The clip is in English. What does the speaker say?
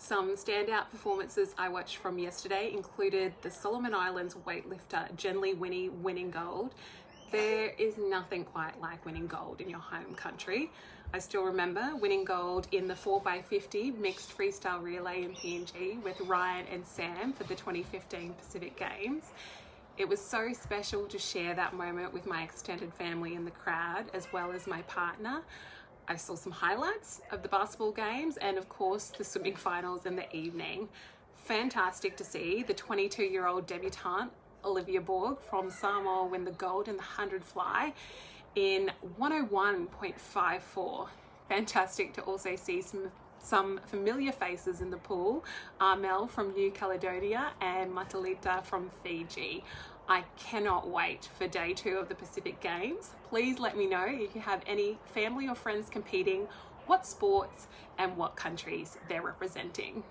Some standout performances I watched from yesterday included the Solomon Islands weightlifter Jenly Wini winning gold. There is nothing quite like winning gold in your home country. I still remember winning gold in the 4x50 mixed freestyle relay in PNG with Ryan and Sam for the 2015 Pacific Games. It was so special to share that moment with my extended family in the crowd as well as my partner. I saw some highlights of the basketball games and of course the swimming finals in the evening. Fantastic to see the 22 year old debutante Olivia Borg from Samoa win the gold in the 100 fly in 101.54. Fantastic to also see some some familiar faces in the pool, Armelle from New Caledonia and Matelita from Fiji. I cannot wait for day two of the Pacific Games. Please let me know if you have any family or friends competing, what sports and what countries they're representing.